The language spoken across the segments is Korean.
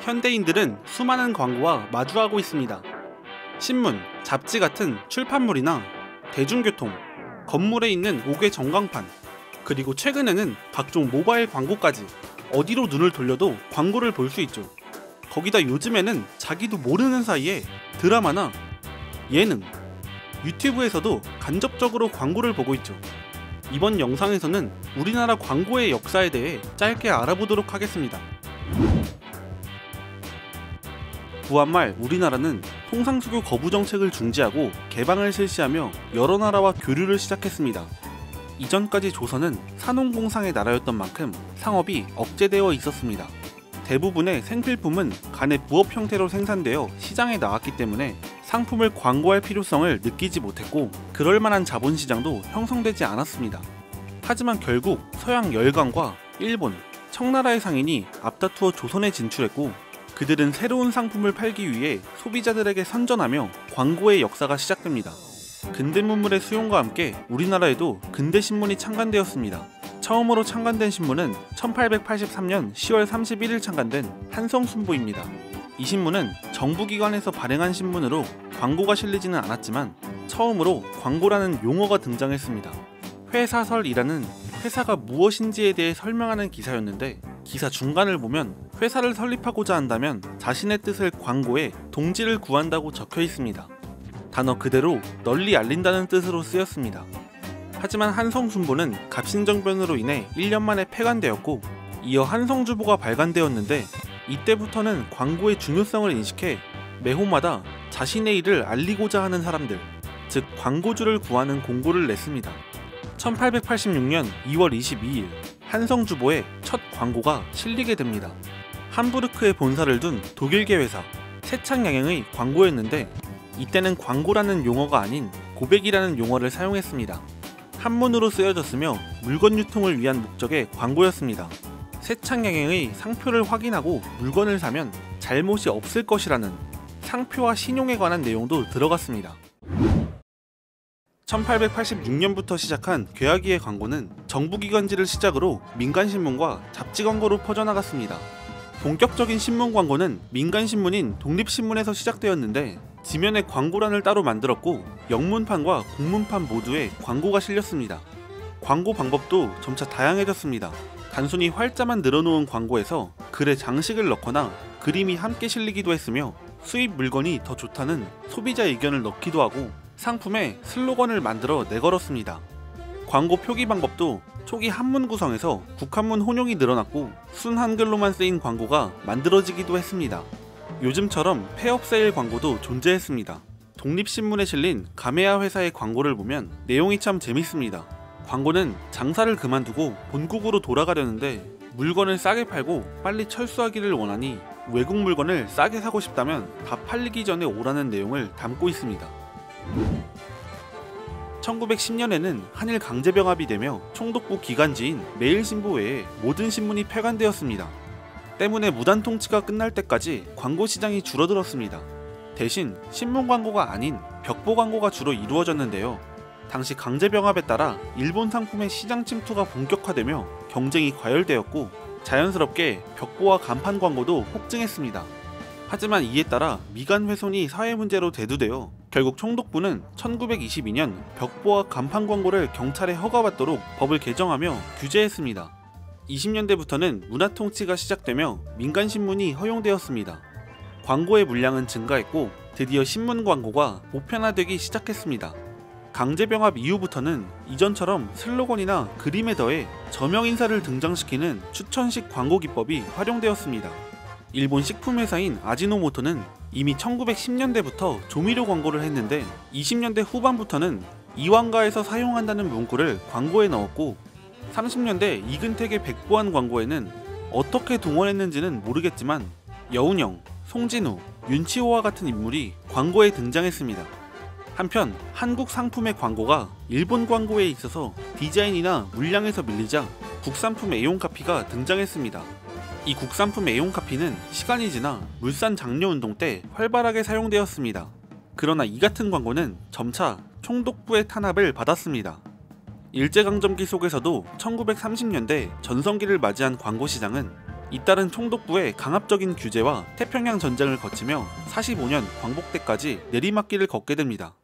현대인들은 수많은 광고와 마주하고 있습니다. 신문, 잡지 같은 출판물이나 대중교통, 건물에 있는 옥외 전광판, 그리고 최근에는 각종 모바일 광고까지 어디로 눈을 돌려도 광고를 볼 수 있죠. 거기다 요즘에는 자기도 모르는 사이에 드라마나 예능, 유튜브에서도 간접적으로 광고를 보고 있죠. 이번 영상에서는 우리나라 광고의 역사에 대해 짧게 알아보도록 하겠습니다. 구한말 우리나라는 통상수교 거부 정책을 중지하고 개방을 실시하며 여러 나라와 교류를 시작했습니다. 이전까지 조선은 산업공상의 나라였던 만큼 상업이 억제되어 있었습니다. 대부분의 생필품은 간의 부업 형태로 생산되어 시장에 나왔기 때문에 상품을 광고할 필요성을 느끼지 못했고 그럴 만한 자본시장도 형성되지 않았습니다. 하지만 결국 서양 열강과 일본, 청나라의 상인이 앞다투어 조선에 진출했고 그들은 새로운 상품을 팔기 위해 소비자들에게 선전하며 광고의 역사가 시작됩니다. 근대 문물의 수용과 함께 우리나라에도 근대 신문이 창간되었습니다. 처음으로 창간된 신문은 1883년 10월 31일 창간된 한성순보입니다. 이 신문은 정부기관에서 발행한 신문으로 광고가 실리지는 않았지만 처음으로 광고라는 용어가 등장했습니다. 회사설이라는 회사가 무엇인지에 대해 설명하는 기사였는데 기사 중간을 보면 회사를 설립하고자 한다면 자신의 뜻을 광고에 동지를 구한다고 적혀 있습니다. 단어 그대로 널리 알린다는 뜻으로 쓰였습니다. 하지만 한성순보는 갑신정변으로 인해 1년 만에 폐간되었고 이어 한성주보가 발간되었는데 이때부터는 광고의 중요성을 인식해 매호마다 자신의 일을 알리고자 하는 사람들, 즉 광고주를 구하는 공고를 냈습니다. 1886년 2월 22일 한성주보의 첫 광고가 실리게 됩니다. 함부르크에 본사를 둔 독일계 회사 세창양행의 광고였는데 이때는 광고라는 용어가 아닌 고백이라는 용어를 사용했습니다. 한문으로 쓰여졌으며 물건 유통을 위한 목적의 광고였습니다. 세창양행의 상표를 확인하고 물건을 사면 잘못이 없을 것이라는 상표와 신용에 관한 내용도 들어갔습니다. 1886년부터 시작한 괴하기의 광고는 정부기관지를 시작으로 민간신문과 잡지 광고로 퍼져나갔습니다. 본격적인 신문 광고는 민간신문인 독립신문에서 시작되었는데 지면에 광고란을 따로 만들었고 영문판과 공문판 모두에 광고가 실렸습니다. 광고 방법도 점차 다양해졌습니다. 단순히 활자만 늘어놓은 광고에서 글에 장식을 넣거나 그림이 함께 실리기도 했으며 수입 물건이 더 좋다는 소비자 의견을 넣기도 하고 상품에 슬로건을 만들어 내걸었습니다. 광고 표기 방법도 초기 한문 구성에서 국한문 혼용이 늘어났고 순 한글로만 쓰인 광고가 만들어지기도 했습니다. 요즘처럼 폐업 세일 광고도 존재했습니다. 독립신문에 실린 가메아 회사의 광고를 보면 내용이 참 재밌습니다. 광고는 장사를 그만두고 본국으로 돌아가려는데 물건을 싸게 팔고 빨리 철수하기를 원하니 외국 물건을 싸게 사고 싶다면 다 팔리기 전에 오라는 내용을 담고 있습니다. 1910년에는 한일 강제병합이 되며 총독부 기관지인 매일신보 외에 모든 신문이 폐간되었습니다. 때문에 무단 통치가 끝날 때까지 광고 시장이 줄어들었습니다. 대신 신문 광고가 아닌 벽보 광고가 주로 이루어졌는데요. 당시 강제병합에 따라 일본 상품의 시장 침투가 본격화되며 경쟁이 과열되었고 자연스럽게 벽보와 간판 광고도 폭증했습니다. 하지만 이에 따라 미간 훼손이 사회 문제로 대두되어 결국 총독부는 1922년 벽보와 간판 광고를 경찰에 허가받도록 법을 개정하며 규제했습니다. 20년대부터는 문화 통치가 시작되며 민간 신문이 허용되었습니다. 광고의 물량은 증가했고 드디어 신문 광고가 보편화되기 시작했습니다. 강제병합 이후부터는 이전처럼 슬로건이나 그림에 더해 저명 인사를 등장시키는 추천식 광고 기법이 활용되었습니다. 일본 식품회사인 아지노모토는 이미 1910년대부터 조미료 광고를 했는데 20년대 후반부터는 이왕가에서 사용한다는 문구를 광고에 넣었고 30년대 이근택의 백보안 광고에는 어떻게 동원했는지는 모르겠지만 여운형, 송진우, 윤치호와 같은 인물이 광고에 등장했습니다. 한편 한국 상품의 광고가 일본 광고에 있어서 디자인이나 물량에서 밀리자 국산품 애용 카피가 등장했습니다. 이 국산품 애용 카피는 시간이 지나 물산 장려 운동 때 활발하게 사용되었습니다. 그러나 이 같은 광고는 점차 총독부의 탄압을 받았습니다. 일제강점기 속에서도 1930년대 전성기를 맞이한 광고 시장은 잇따른 총독부의 강압적인 규제와 태평양 전쟁을 거치며 45년 광복 때까지 내리막길을 걷게 됩니다.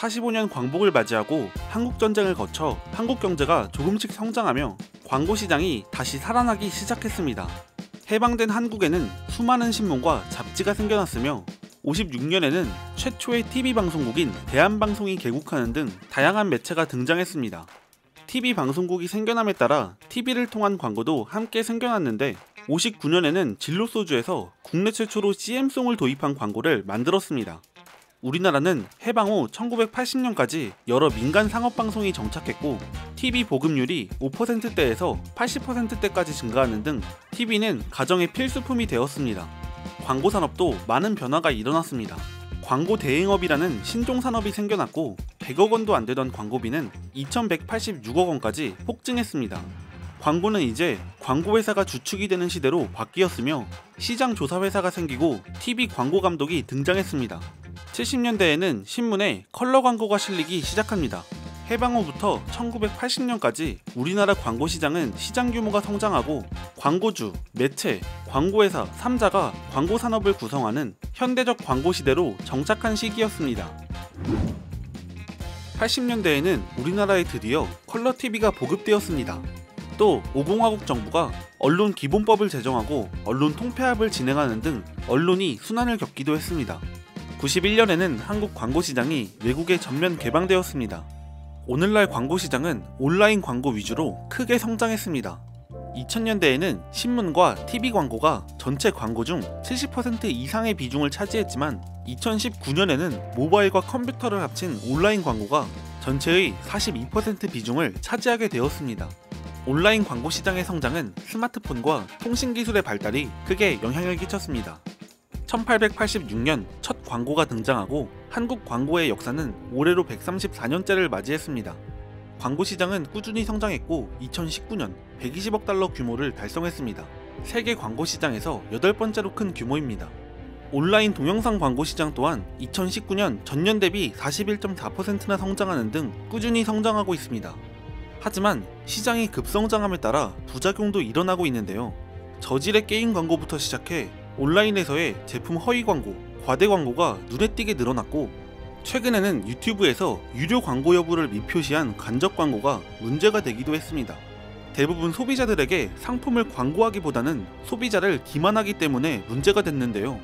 45년 광복을 맞이하고 한국전쟁을 거쳐 한국 경제가 조금씩 성장하며 광고 시장이 다시 살아나기 시작했습니다. 해방된 한국에는 수많은 신문과 잡지가 생겨났으며 56년에는 최초의 TV 방송국인 대한방송이 개국하는 등 다양한 매체가 등장했습니다. TV 방송국이 생겨남에 따라 TV를 통한 광고도 함께 생겨났는데 59년에는 진로소주에서 국내 최초로 CM송을 도입한 광고를 만들었습니다. 우리나라는 해방 후 1980년까지 여러 민간 상업 방송이 정착했고 TV 보급률이 5%대에서 80%대까지 증가하는 등 TV는 가정의 필수품이 되었습니다. 광고 산업도 많은 변화가 일어났습니다. 광고 대행업이라는 신종 산업이 생겨났고 100억 원도 안 되던 광고비는 2,186억 원까지 폭증했습니다. 광고는 이제 광고회사가 주축이 되는 시대로 바뀌었으며 시장 조사 회사가 생기고 TV 광고 감독이 등장했습니다. 70년대에는 신문에 컬러 광고가 실리기 시작합니다. 해방 후부터 1980년까지 우리나라 광고 시장은 시장 규모가 성장하고 광고주, 매체, 광고회사 3자가 광고 산업을 구성하는 현대적 광고 시대로 정착한 시기였습니다. 80년대에는 우리나라에 드디어 컬러 TV가 보급되었습니다. 또 5공화국 정부가 언론 기본법을 제정하고 언론 통폐합을 진행하는 등 언론이 순환을 겪기도 했습니다. 91년에는 한국 광고 시장이 외국에 전면 개방되었습니다. 오늘날 광고 시장은 온라인 광고 위주로 크게 성장했습니다. 2000년대에는 신문과 TV 광고가 전체 광고 중 70% 이상의 비중을 차지했지만 2019년에는 모바일과 컴퓨터를 합친 온라인 광고가 전체의 42% 비중을 차지하게 되었습니다. 온라인 광고 시장의 성장은 스마트폰과 통신기술의 발달이 크게 영향을 끼쳤습니다. 1886년 첫 광고가 등장하고 한국 광고의 역사는 올해로 134년째를 맞이했습니다. 광고 시장은 꾸준히 성장했고 2019년 120억 달러 규모를 달성했습니다. 세계 광고 시장에서 여덟 번째로 큰 규모입니다. 온라인 동영상 광고 시장 또한 2019년 전년 대비 41.4%나 성장하는 등 꾸준히 성장하고 있습니다. 하지만 시장이 급성장함에 따라 부작용도 일어나고 있는데요. 저질의 게임 광고부터 시작해 온라인에서의 제품 허위 광고, 과대 광고가 눈에 띄게 늘어났고 최근에는 유튜브에서 유료 광고 여부를 미표시한 간접 광고가 문제가 되기도 했습니다. 대부분 소비자들에게 상품을 광고하기보다는 소비자를 기만하기 때문에 문제가 됐는데요.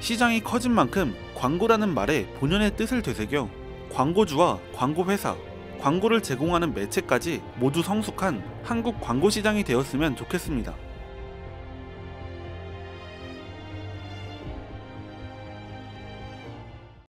시장이 커진 만큼 광고라는 말에 본연의 뜻을 되새겨 광고주와 광고회사, 광고를 제공하는 매체까지 모두 성숙한 한국 광고 시장이 되었으면 좋겠습니다.